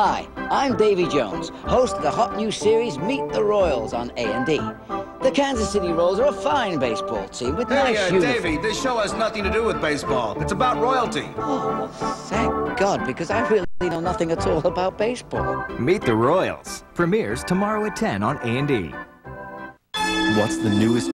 Hi, I'm Davy Jones, host of the hot new series Meet the Royals on A&E. The Kansas City Royals are a fine baseball team with Hey, nice uh, uniforms. This show has nothing to do with baseball. It's about royalty. Oh, thank God, because I really know nothing at all about baseball. Meet the Royals. Premieres tomorrow at 10 on A&E. What's the newest